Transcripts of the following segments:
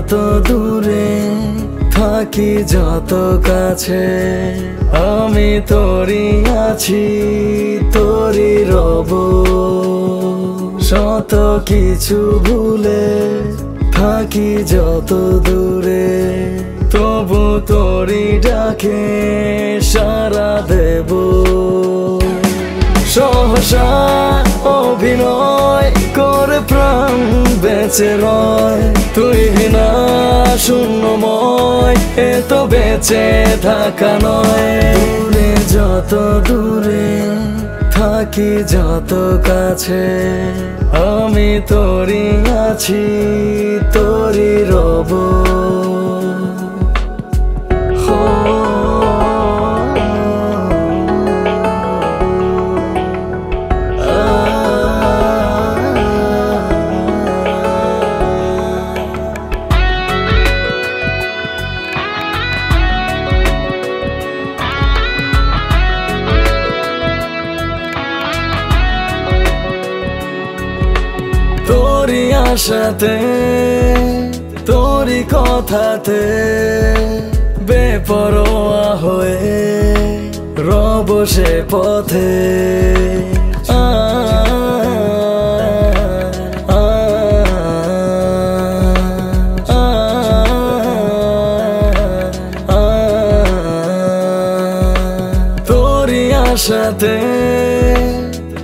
যত দূরে থাকি, যত কাছে, আমি তোরি আছি, তোরি রব। শত কিছু ভুলে থাকি যত দূরে, তবু তোরি ডাকে সারা দেব। সহসা অভিনয় করে প্রাণ বেঁচে রয় শূন্যময় এ তো বেঁচে থাকা নয়। যত দূরে থাকি যত কাছে আমি তোরি আছি। আশাতে তোরি কথাতে বেপরোয়া হয়ে রব সে পথে। আ,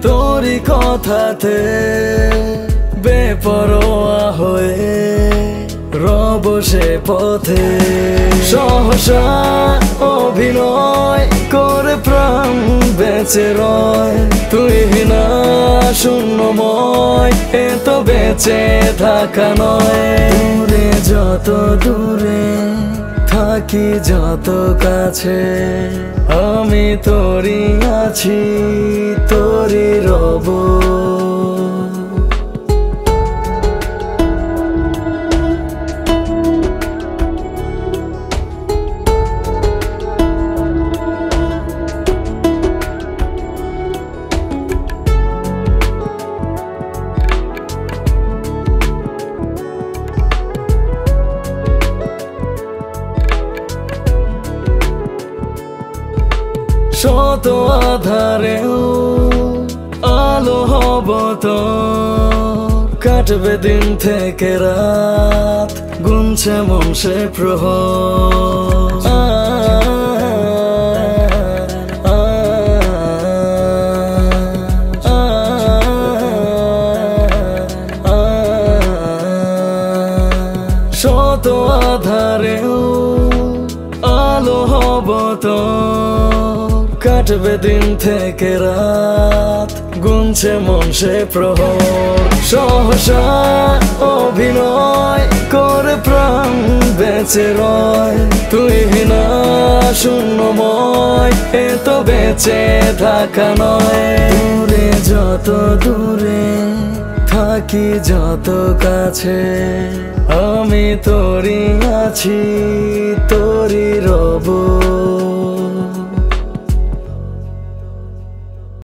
তোরি কথাতে রব সে পথে সহসা অভিনয় করে প্রাণ বেঁচে রয়। তুই না শূন্যময়, এ তো বেঁচে থাকা নয়। দূরে যত দূরে থাকি, যত কাছে আমি তোরি আছি, তোরি রব। শত আধারেও আলো হব তো। কাটবে দিন থেকে রাত গুনছে মন সে প্রহর। আ, আ, আ, আ, শত আধারেও আলো হব তো। কাটবে দিন থেকে রাত, গুনছে মন সে প্রহর। সহসা অভিনয় করে প্রাণ বেঁচে রয়। তুই না শূন্যময়, এ তো বেঁচে থাকা নয়। দূরে যত দূরে থাকি যত কাছে, আমি তোরি আছি